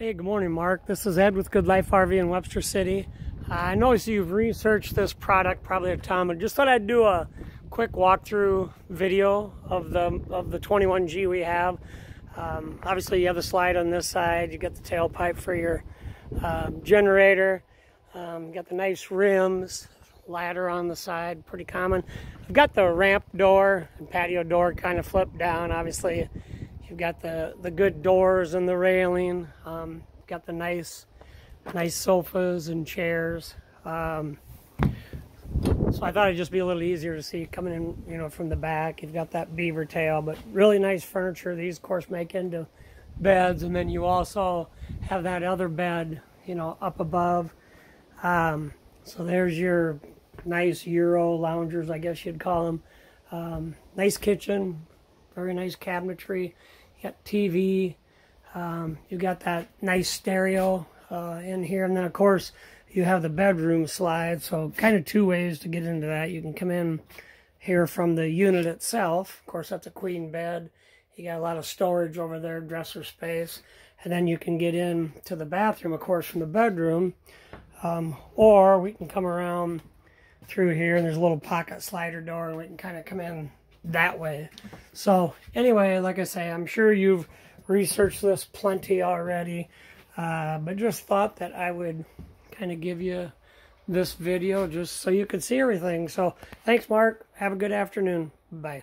Hey, good morning, Mark. This is Ed with Good Life RV in Webster City. Uh, I noticed you've researched this product probably a ton, but just thought I'd do a quick walkthrough video of the of the 21G we have. Um, obviously, you have the slide on this side. You got the tailpipe for your um, generator. Um, you got the nice rims, ladder on the side, pretty common. I've got the ramp door and patio door kind of flipped down. Obviously, You've got the, the good doors and the railing. Um, got the nice, nice sofas and chairs. Um, so I thought it'd just be a little easier to see coming in, you know, from the back. You've got that beaver tail, but really nice furniture. These, of course, make into beds, and then you also have that other bed, you know, up above. Um, so there's your nice Euro loungers, I guess you'd call them. Um, nice kitchen, very nice cabinetry. You got TV. Um, you got that nice stereo uh, in here, and then of course you have the bedroom slide. So kind of two ways to get into that. You can come in here from the unit itself. Of course, that's a queen bed. You got a lot of storage over there, dresser space. And then you can get in to the bathroom, of course, from the bedroom. Um, or we can come around through here, and there's a little pocket slider door, and we can kind of come in that way. So anyway, like I say, I'm sure you've researched this plenty already, uh, but just thought that I would kind of give you this video just so you could see everything. So thanks, Mark. Have a good afternoon. Bye.